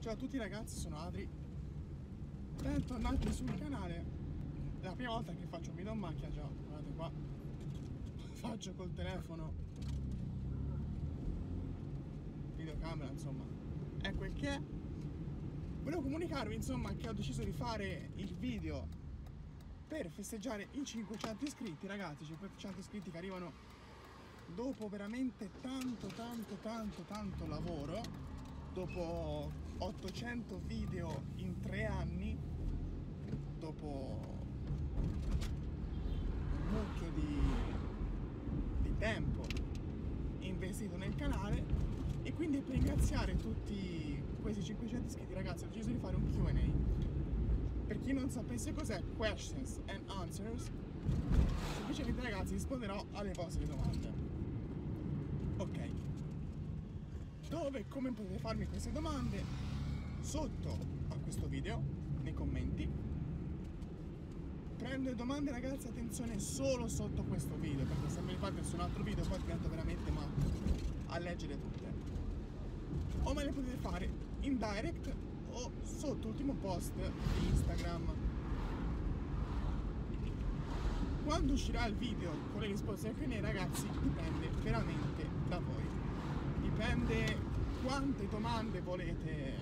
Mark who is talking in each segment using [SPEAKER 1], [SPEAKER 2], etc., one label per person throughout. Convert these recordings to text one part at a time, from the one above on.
[SPEAKER 1] Ciao a tutti ragazzi, sono Adri. Bentornati sul canale. È la prima volta che faccio un video in macchina, già, guardate qua. Faccio col telefono. Videocamera, insomma. È quel che è. Volevo comunicarvi, insomma, che ho deciso di fare il video per festeggiare i 500 iscritti, ragazzi, 500 iscritti che arrivano dopo veramente tanto, tanto, tanto, tanto lavoro dopo 800 video in tre anni, dopo un mucchio di, di tempo investito nel canale e quindi per ringraziare tutti questi 500 iscritti ragazzi ho deciso di fare un Q&A per chi non sapesse cos'è questions and answers semplicemente ragazzi risponderò alle vostre domande. Ok. Dove e come potete farmi queste domande sotto a questo video, nei commenti. Prendo le domande ragazzi, attenzione solo sotto questo video, perché se me le fate su un altro video poi divento veramente matto a leggere tutte. O me le potete fare in direct o sotto l'ultimo post di Instagram. Quando uscirà il video con le risposte ai Q&A ragazzi dipende veramente da voi dipende quante domande volete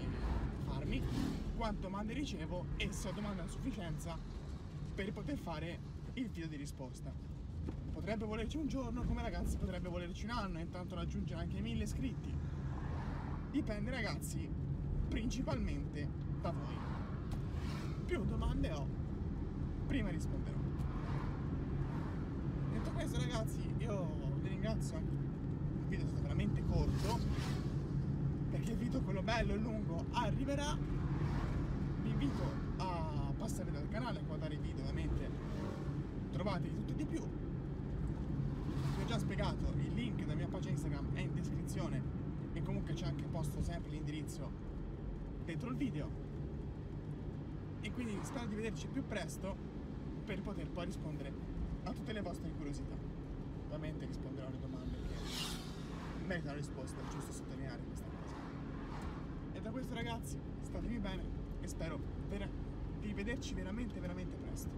[SPEAKER 1] farmi, quante domande ricevo e se ho domande a sufficienza per poter fare il video di risposta. Potrebbe volerci un giorno, come ragazzi potrebbe volerci un anno intanto raggiungere anche mille iscritti. Dipende ragazzi principalmente da voi. Più domande ho, prima risponderò. Detto questo ragazzi, io vi ringrazio il video è stato veramente corto video quello bello e lungo arriverà. Vi invito a passare dal canale a guardare i video ovviamente trovate di tutto e di più. Vi ho già spiegato il link della mia pagina Instagram è in descrizione e comunque c'è anche posto sempre l'indirizzo dentro il video. E quindi spero di vederci più presto per poter poi rispondere a tutte le vostre curiosità. Ovviamente risponderò alle domande che merita una risposta, è giusto sottolineare questa cosa. E da questo ragazzi, statemi bene e spero di vederci veramente veramente presto.